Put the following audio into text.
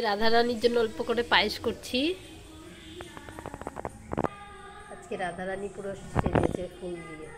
রাধারানীর জন্য অল্প করে পায়েস করছি। আজকে রাধারানী পুরো সেজেছে ফুল দিয়ে।